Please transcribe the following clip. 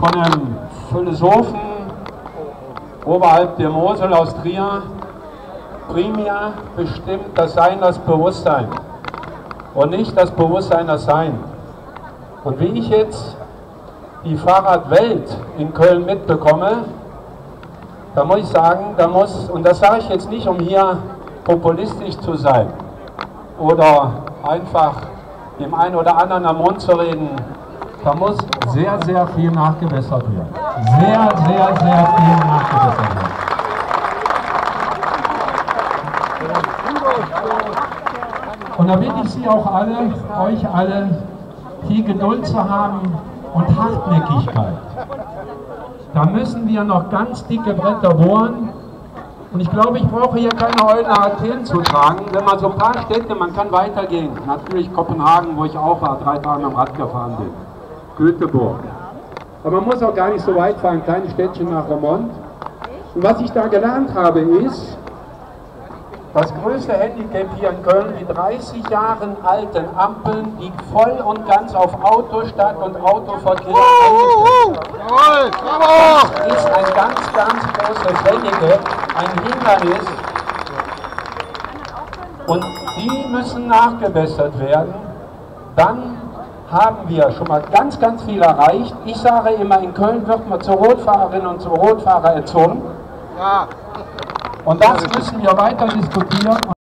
von einem Philosophen oberhalb der Mosel aus Trier. Primär bestimmt das Sein das Bewusstsein. Und nicht das Bewusstsein das Sein. Und wie ich jetzt die Fahrradwelt in Köln mitbekomme, da muss ich sagen, da muss, und das sage ich jetzt nicht, um hier populistisch zu sein oder einfach dem einen oder anderen am Mund zu reden, da muss sehr, sehr viel nachgebessert werden. Sehr, sehr, sehr viel nachgebessert werden. Und da bitte ich Sie auch alle, euch alle, viel Geduld zu haben und Hartnäckigkeit. Da müssen wir noch ganz dicke Bretter bohren. Und ich glaube, ich brauche hier keine Eulen Athen zu tragen. Wenn man so ein paar Städte, man kann weitergehen. Natürlich Kopenhagen, wo ich auch war, drei Tage am Rad gefahren bin. Göteborg. Aber man muss auch gar nicht so weit fahren, kleine Städtchen nach Remont. Und was ich da gelernt habe, ist, das größte Handicap hier in Köln, die 30 Jahre alten Ampeln, die voll und ganz auf Autostadt und Autoverkehr. Das ist ein ganz, ganz großes Handicap, ein Hindernis. Und die müssen nachgebessert werden. Dann haben wir schon mal ganz, ganz viel erreicht. Ich sage immer, in Köln wird man zu Rotfahrerinnen und zu Rotfahrer erzogen. Und das müssen wir weiter diskutieren.